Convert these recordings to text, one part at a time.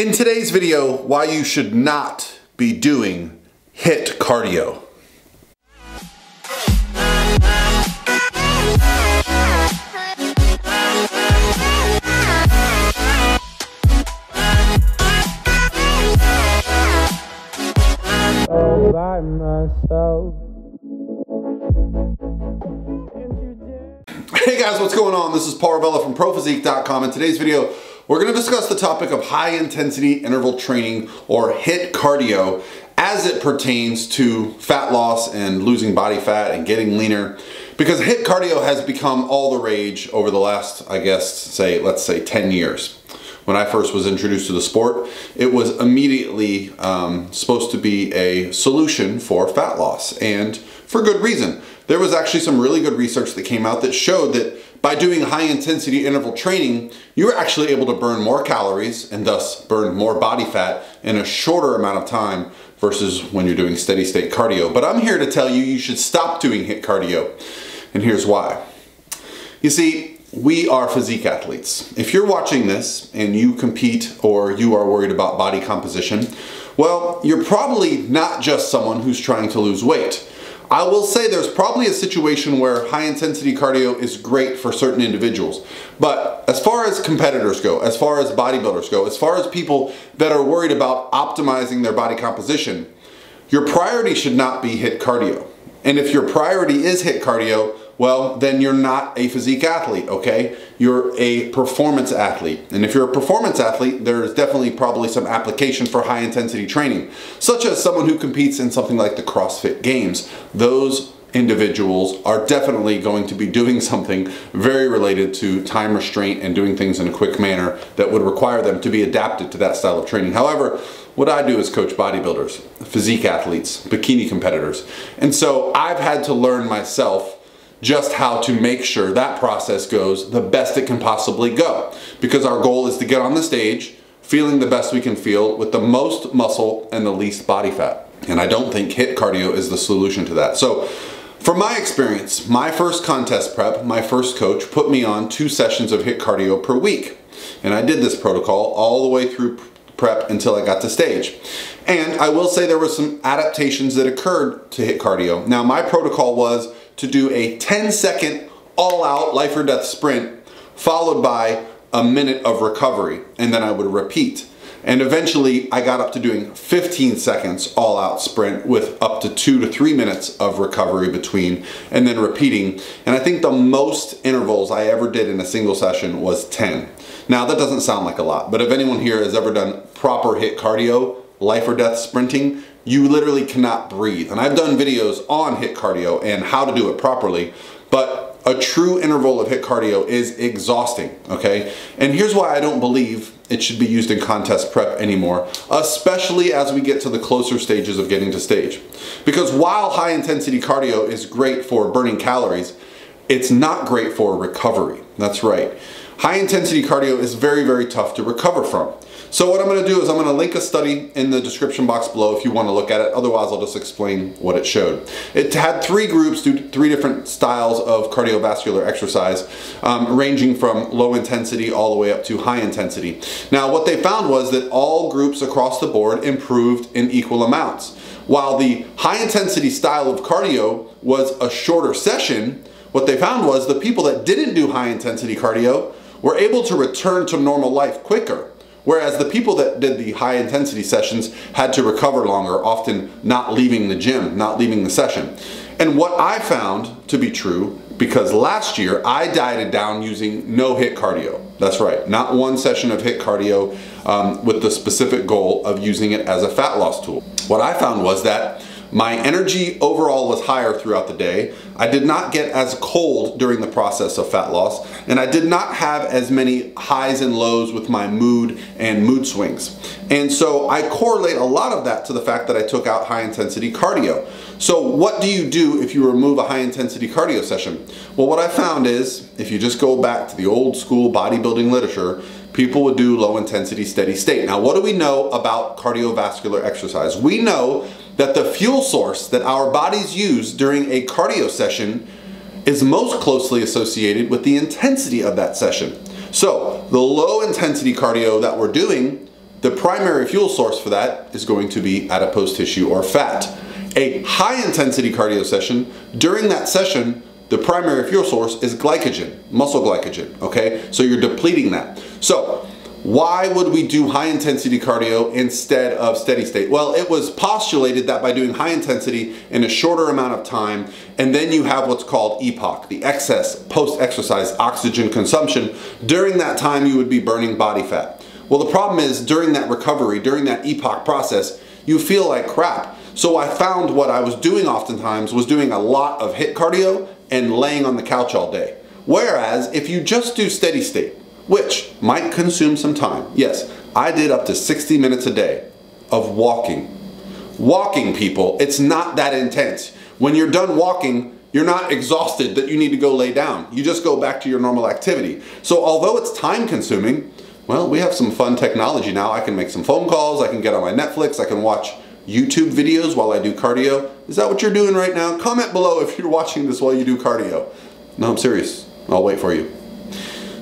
In today's video, why you should not be doing HIIT cardio. Hey guys, what's going on? This is Paul Revelia from ProPhysique.com. In today's video, we're gonna discuss the topic of high intensity interval training or HIIT cardio as it pertains to fat loss and losing body fat and getting leaner. Because HIIT cardio has become all the rage over the last, I guess, say, let's say 10 years when I first was introduced to the sport, it was immediately um, supposed to be a solution for fat loss and for good reason. There was actually some really good research that came out that showed that by doing high intensity interval training, you're actually able to burn more calories and thus burn more body fat in a shorter amount of time versus when you're doing steady state cardio. But I'm here to tell you, you should stop doing HIIT cardio. And here's why. You see, we are physique athletes. If you're watching this and you compete or you are worried about body composition, well, you're probably not just someone who's trying to lose weight. I will say there's probably a situation where high intensity cardio is great for certain individuals. But as far as competitors go, as far as bodybuilders go, as far as people that are worried about optimizing their body composition, your priority should not be HIIT cardio. And if your priority is HIIT cardio, well, then you're not a physique athlete, okay? You're a performance athlete. And if you're a performance athlete, there's definitely probably some application for high intensity training, such as someone who competes in something like the CrossFit Games. Those individuals are definitely going to be doing something very related to time restraint and doing things in a quick manner that would require them to be adapted to that style of training. However, what I do is coach bodybuilders, physique athletes, bikini competitors. And so I've had to learn myself just how to make sure that process goes the best it can possibly go. Because our goal is to get on the stage feeling the best we can feel with the most muscle and the least body fat. And I don't think HIIT cardio is the solution to that. So from my experience, my first contest prep, my first coach put me on two sessions of HIIT cardio per week. And I did this protocol all the way through prep until I got to stage. And I will say there were some adaptations that occurred to HIIT cardio. Now my protocol was to do a 10 second all out life or death sprint followed by a minute of recovery and then I would repeat. And eventually I got up to doing 15 seconds all out sprint with up to two to three minutes of recovery between and then repeating. And I think the most intervals I ever did in a single session was 10. Now that doesn't sound like a lot, but if anyone here has ever done proper HIIT cardio, life or death sprinting, you literally cannot breathe. And I've done videos on HIIT cardio and how to do it properly, but a true interval of HIIT cardio is exhausting, okay? And here's why I don't believe it should be used in contest prep anymore, especially as we get to the closer stages of getting to stage. Because while high intensity cardio is great for burning calories, it's not great for recovery. That's right. High intensity cardio is very, very tough to recover from. So what I'm going to do is I'm going to link a study in the description box below if you want to look at it. Otherwise, I'll just explain what it showed. It had three groups do three different styles of cardiovascular exercise, um, ranging from low intensity all the way up to high intensity. Now, what they found was that all groups across the board improved in equal amounts. While the high intensity style of cardio was a shorter session, what they found was the people that didn't do high intensity cardio were able to return to normal life quicker. Whereas the people that did the high intensity sessions had to recover longer, often not leaving the gym, not leaving the session. And what I found to be true, because last year I dieted down using no HIIT cardio. That's right, not one session of HIIT cardio um, with the specific goal of using it as a fat loss tool. What I found was that my energy overall was higher throughout the day. I did not get as cold during the process of fat loss, and I did not have as many highs and lows with my mood and mood swings. And so I correlate a lot of that to the fact that I took out high intensity cardio. So what do you do if you remove a high intensity cardio session? Well, what I found is if you just go back to the old school bodybuilding literature, people would do low intensity steady state. Now, what do we know about cardiovascular exercise? We know that the fuel source that our bodies use during a cardio session is most closely associated with the intensity of that session. So the low intensity cardio that we're doing the primary fuel source for that is going to be adipose tissue or fat. A high intensity cardio session, during that session, the primary fuel source is glycogen, muscle glycogen, okay? So you're depleting that. So why would we do high intensity cardio instead of steady state? Well, it was postulated that by doing high intensity in a shorter amount of time, and then you have what's called EPOC, the excess post-exercise oxygen consumption, during that time you would be burning body fat. Well, the problem is during that recovery, during that EPOC process, you feel like crap. So I found what I was doing oftentimes was doing a lot of HIIT cardio and laying on the couch all day. Whereas if you just do steady state, which might consume some time, yes, I did up to 60 minutes a day of walking. Walking, people, it's not that intense. When you're done walking, you're not exhausted that you need to go lay down. You just go back to your normal activity. So although it's time consuming, well, we have some fun technology now. I can make some phone calls, I can get on my Netflix, I can watch YouTube videos while I do cardio. Is that what you're doing right now? Comment below if you're watching this while you do cardio. No, I'm serious. I'll wait for you.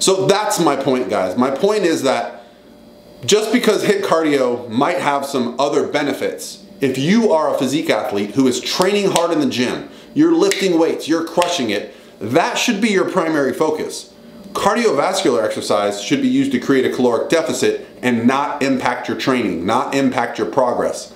So that's my point, guys. My point is that just because HIIT cardio might have some other benefits, if you are a physique athlete who is training hard in the gym, you're lifting weights, you're crushing it, that should be your primary focus. Cardiovascular exercise should be used to create a caloric deficit and not impact your training, not impact your progress.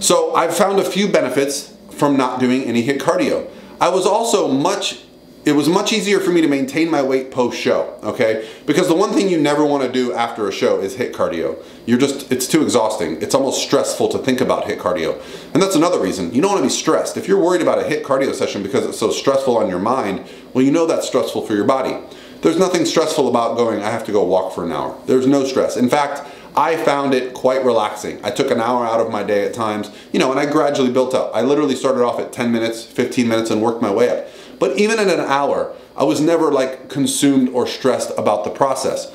So I've found a few benefits from not doing any HIIT cardio. I was also much, it was much easier for me to maintain my weight post show, okay? Because the one thing you never wanna do after a show is HIIT cardio. You're just, it's too exhausting. It's almost stressful to think about HIIT cardio. And that's another reason. You don't wanna be stressed. If you're worried about a HIIT cardio session because it's so stressful on your mind, well, you know that's stressful for your body. There's nothing stressful about going, I have to go walk for an hour. There's no stress. In fact, I found it quite relaxing. I took an hour out of my day at times, you know, and I gradually built up. I literally started off at 10 minutes, 15 minutes, and worked my way up. But even in an hour, I was never like consumed or stressed about the process.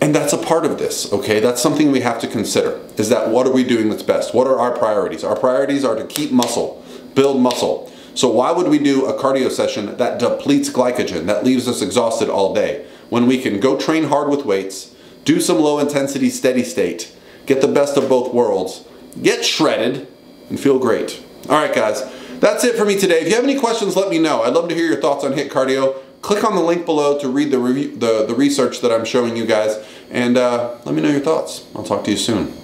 And that's a part of this, okay? That's something we have to consider, is that what are we doing that's best? What are our priorities? Our priorities are to keep muscle, build muscle. So why would we do a cardio session that depletes glycogen, that leaves us exhausted all day, when we can go train hard with weights, do some low intensity steady state, get the best of both worlds, get shredded, and feel great. All right, guys, that's it for me today. If you have any questions, let me know. I'd love to hear your thoughts on HIIT cardio. Click on the link below to read the, the, the research that I'm showing you guys, and uh, let me know your thoughts. I'll talk to you soon.